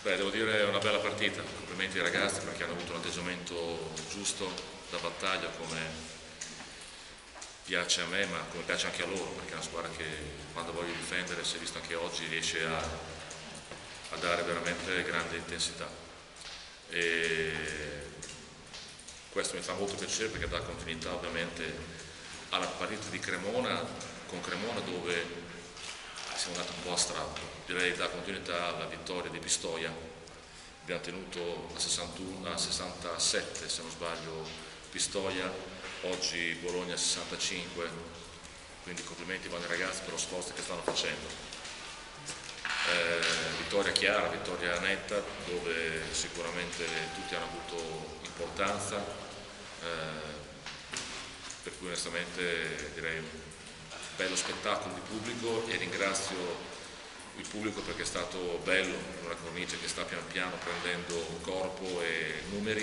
Beh, devo dire una bella partita, complimenti ai ragazzi perché hanno avuto un atteggiamento giusto da battaglia come piace a me ma come piace anche a loro perché è una squadra che quando voglio difendere si è visto anche oggi riesce a, a dare veramente grande intensità. E questo mi fa molto piacere perché dà continuità ovviamente alla partita di Cremona con Cremona dove siamo andati un po' a strappo, direi da continuità alla vittoria di Pistoia, abbiamo tenuto a, 61, a 67 se non sbaglio Pistoia, oggi Bologna 65, quindi complimenti vanno ai ragazzi per lo sforzo che stanno facendo. Eh, vittoria chiara, vittoria netta, dove sicuramente tutti hanno avuto importanza, eh, per cui onestamente direi bello spettacolo di pubblico e ringrazio il pubblico perché è stato bello, una cornice che sta pian piano prendendo corpo e numeri.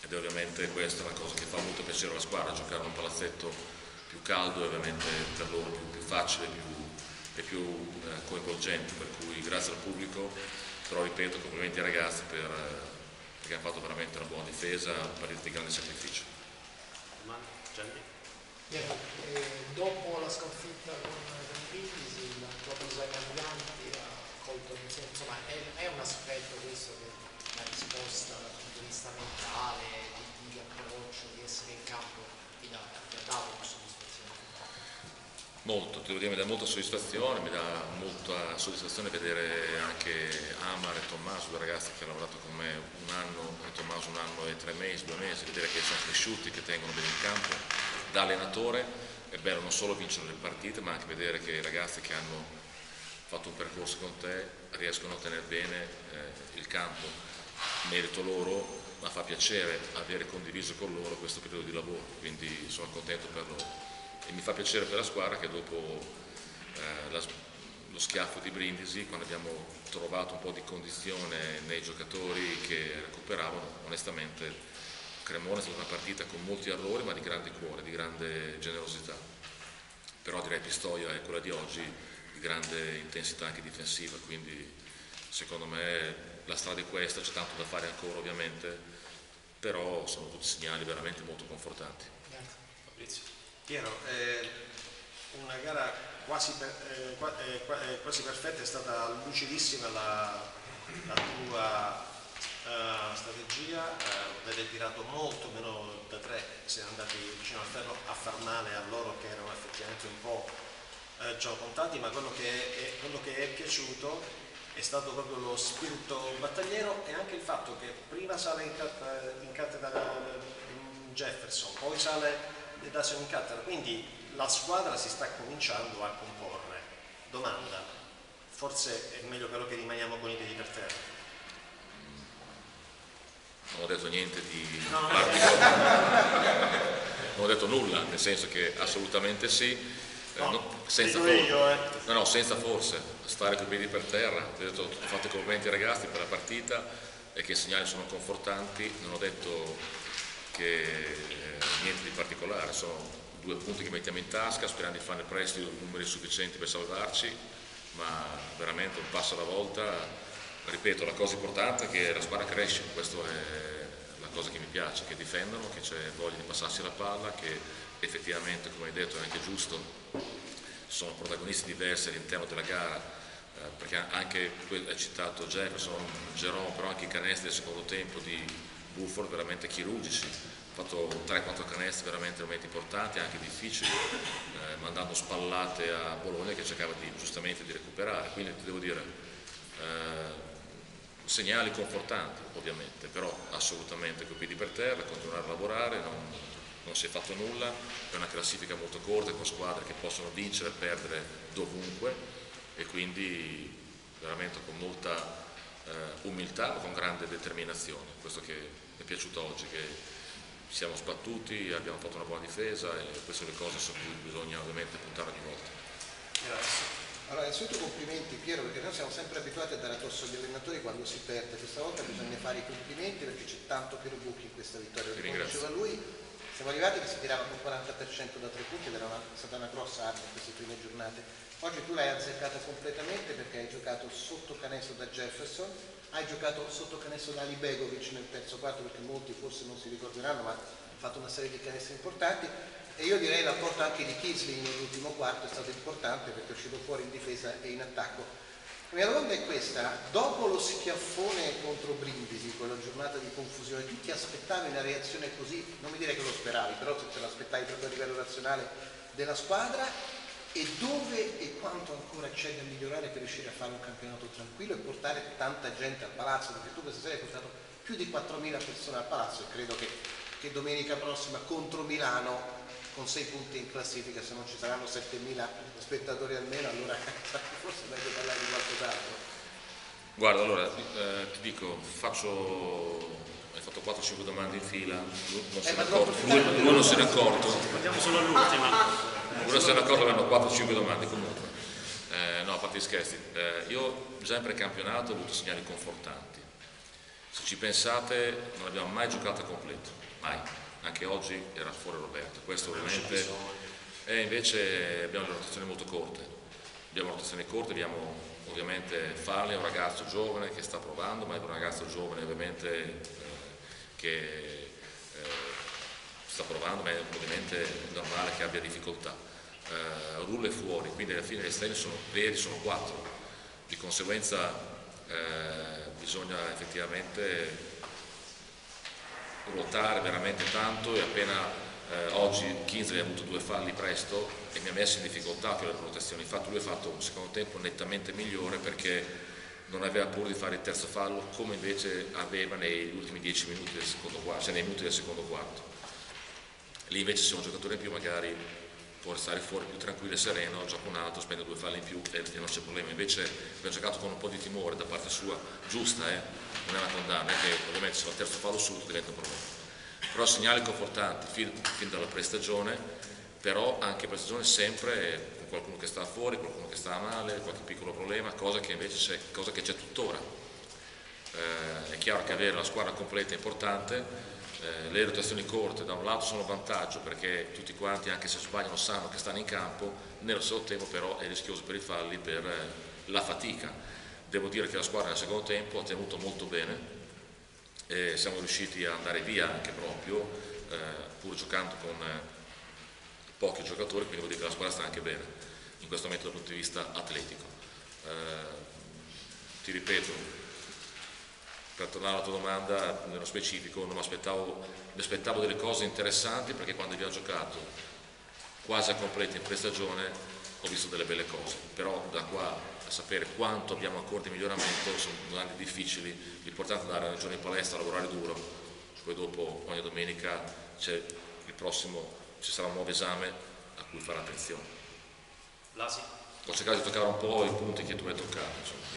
Ed è ovviamente questa una cosa che fa molto piacere alla squadra, giocare in un palazzetto più caldo e ovviamente per loro più, più facile più, e più eh, coinvolgente, per cui grazie al pubblico, però ripeto complimenti ai ragazzi per, perché hanno fatto veramente una buona difesa, partita di grande sacrificio. Eh, dopo la sconfitta con, il tuo bisogno ambulanti ha colto, insomma, è, è, un aspetto questo che la risposta dal punto di vista mentale, di, di approccio, di essere in campo, ti, ti ha dato una soddisfazione? Molto, devo dire mi dà molta soddisfazione, mi dà molta soddisfazione vedere anche Amar e Tommaso, due ragazzi che hanno lavorato con me un anno, e Tommaso un anno e tre mesi, due mesi, vedere che sono cresciuti, che tengono bene il campo da allenatore è bello non solo vincere le partite ma anche vedere che i ragazzi che hanno fatto un percorso con te riescono a tenere bene eh, il campo, merito loro ma fa piacere avere condiviso con loro questo periodo di lavoro, quindi sono contento per loro. E mi fa piacere per la squadra che dopo eh, la, lo schiaffo di Brindisi, quando abbiamo trovato un po' di condizione nei giocatori che recuperavano, onestamente Cremona è stata una partita con molti errori ma di grande cuore, di grande generosità. Però direi Pistoia è quella di oggi di grande intensità anche difensiva, quindi secondo me la strada è questa, c'è tanto da fare ancora ovviamente, però sono tutti segnali veramente molto confortanti. Grazie. Fabrizio. Piero, eh, una gara quasi, per, eh, eh, quasi, perfetta, è stata lucidissima la, la tua uh, strategia, uh, avete tirato molto meno da tre, siete andati vicino al ferro a far male a loro che erano effettivamente un po' uh, già contati, ma quello che, è, quello che è piaciuto è stato proprio lo spirito battagliero e anche il fatto che prima sale in, in cattedra Jefferson, poi sale Dasio in cattedra, quindi la squadra si sta cominciando a comporre. Domanda, forse è meglio però che rimaniamo con i piedi per terra non ho detto niente di particolare, non ho detto nulla, nel senso che assolutamente sì, eh, no, no, senza, for io, eh. no, no, senza forse, stare con i piedi per terra, ho, detto, ho fatto complimenti ai ragazzi per la partita e che i segnali sono confortanti, non ho detto che eh, niente di particolare, sono due punti che mettiamo in tasca sperando di fare prestito numeri sufficienti per salvarci, ma veramente un passo alla volta ripeto, la cosa importante è che la squadra cresce, questa è la cosa che mi piace, che difendono, che c'è voglia di passarsi la palla, che effettivamente, come hai detto, è anche giusto, sono protagonisti diversi all'interno della gara, eh, perché anche, hai citato Jefferson, Jerome, però anche i canestri del secondo tempo di Buffalo veramente chirurgici, ha fatto 3-4 canestri veramente momenti importanti, anche difficili, eh, mandando spallate a Bologna che cercava di, giustamente di recuperare, quindi ti devo dire, eh, segnali confortanti ovviamente, però assolutamente coi piedi per terra, continuare a lavorare, non, non, si è fatto nulla, è una classifica molto corta con squadre che possono vincere e perdere dovunque e quindi veramente con molta eh, umiltà con grande determinazione, questo che mi è piaciuto oggi, che siamo sbattuti, abbiamo fatto una buona difesa e queste sono le cose su cui bisogna ovviamente puntare ogni volta. Grazie. Allora, innanzitutto complimenti Piero, perché noi siamo sempre abituati a dare addosso agli allenatori quando si perde, questa volta bisogna fare i complimenti perché c'è tanto Piero Bucchi in questa vittoria, lo diceva lui, Siamo arrivati che si tirava con 40% da tre punti ed era una, stata una grossa arma in queste prime giornate. Oggi tu l'hai azzeccata completamente perché hai giocato sotto canestro da Jefferson, hai giocato sotto canestro da Ali Begovic nel terzo quarto perché molti forse non si ricorderanno ma ha fatto una serie di canestri importanti e io direi l'apporto anche di Kisley nell'ultimo quarto è stato importante perché è uscito fuori in difesa e in attacco. La mia domanda è questa, dopo lo schiaffone contro Brindisi, quella giornata di confusione, tu ti aspettavi una reazione così, non mi dire che lo speravi, però se te l'aspettavi proprio a livello razionale della squadra e dove e quanto ancora c'è da migliorare per riuscire a fare un campionato tranquillo e portare tanta gente al palazzo, perché tu questa sera hai portato più di 4.000 persone al palazzo e credo che, che domenica prossima contro Milano con 6 punti in classifica, se non ci saranno 7.000 spettatori almeno, allora forse è meglio parlare di qualcos'altro. Guarda, allora eh, ti dico, faccio. Hai fatto 4-5 domande in fila, lui non, se Eh, ma accorto, lui, non se n'è accorto, Andiamo solo all'ultima. lui non se n'è accorto, avevano 4-5 domande comunque. Eh, no, a parte gli scherzi, eh, io già in precampionato ho avuto segnali confortanti. Se ci pensate, non abbiamo mai giocato a completo, mai. Anche oggi era fuori Roberto. Questo ovviamente. E invece abbiamo le rotazioni molto corte. Abbiamo rotazioni corte, abbiamo ovviamente Fale, un ragazzo giovane che sta provando, ma è un ragazzo giovane ovviamente eh, che eh, sta provando, ma è ovviamente normale che abbia difficoltà. Eh, Rullo è fuori, quindi alla fine gli esterni sono veri, sono quattro. Di conseguenza eh, bisogna effettivamente ruotare veramente tanto e appena eh, oggi Kinsley ha avuto due falli presto e mi ha messo in difficoltà per le rotazioni, infatti lui ha fatto un secondo tempo nettamente migliore perché non aveva paura di fare il terzo fallo come invece aveva negli ultimi dieci minuti del secondo quarto, cioè nei minuti del secondo quarto. Lì invece se un giocatore in più magari può stare fuori più tranquillo e sereno, gioca un altro, spende due falli in più e, non c'è problema. Invece abbiamo giocato con un po' di timore da parte sua, giusta, eh? non è una condanna, è che ovviamente se va il terzo fallo subito diventa un problema. Però segnali confortanti fin, fin dalla prestagione, però anche prestagione sempre con qualcuno che sta fuori, qualcuno che sta male, qualche piccolo problema, cosa che invece c'è, cosa che c'è tuttora. Eh, è chiaro che avere la squadra completa è importante, eh, le rotazioni corte da un lato sono vantaggio perché tutti quanti anche se sbagliano sanno che stanno in campo, nello stesso tempo però è rischioso per i falli, per eh, la fatica. Devo dire che la squadra nel secondo tempo ha tenuto molto bene, e siamo riusciti ad andare via anche proprio, eh, pur giocando con eh, pochi giocatori, quindi vuol dire che la squadra sta anche bene in questo momento dal punto di vista atletico. Ti ripeto, per tornare alla tua domanda nello specifico, non mi aspettavo, mi aspettavo delle cose interessanti perché quando abbiamo giocato quasi a completo in prestagione ho visto delle belle cose, però da qua a sapere quanto abbiamo ancora di miglioramento sono due anni difficili, l'importante è andare un giorno in palestra, lavorare duro, poi dopo ogni domenica c'è il prossimo, ci sarà un nuovo esame a cui fare attenzione. Lasi. Ho cercato di toccare un po' i punti che tu hai toccato. Insomma.